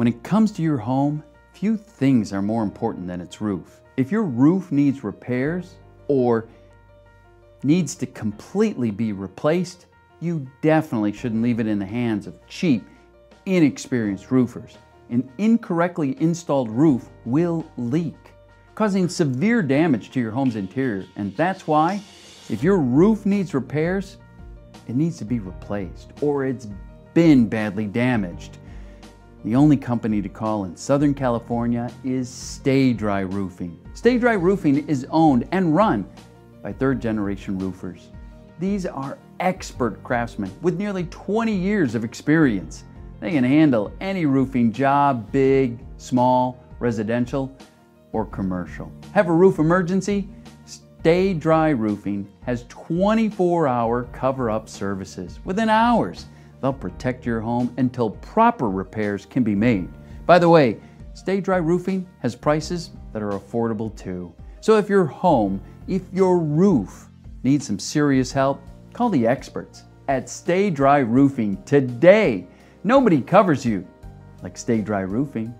When it comes to your home, few things are more important than its roof. If your roof needs repairs or needs to completely be replaced, you definitely shouldn't leave it in the hands of cheap, inexperienced roofers. An incorrectly installed roof will leak, causing severe damage to your home's interior. And that's why, if your roof needs repairs, it needs to be replaced or it's been badly damaged. The only company to call in Southern California is Stay Dry Roofing. Stay Dry Roofing is owned and run by third generation roofers. These are expert craftsmen with nearly 20 years of experience. They can handle any roofing job, big, small, residential, or commercial. Have a roof emergency? Stay Dry Roofing has 24 hour cover up services within hours. They'll protect your home until proper repairs can be made. By the way, Stay Dry Roofing has prices that are affordable too. So if your home, if your roof needs some serious help, call the experts at Stay Dry Roofing today. Nobody covers you like Stay Dry Roofing.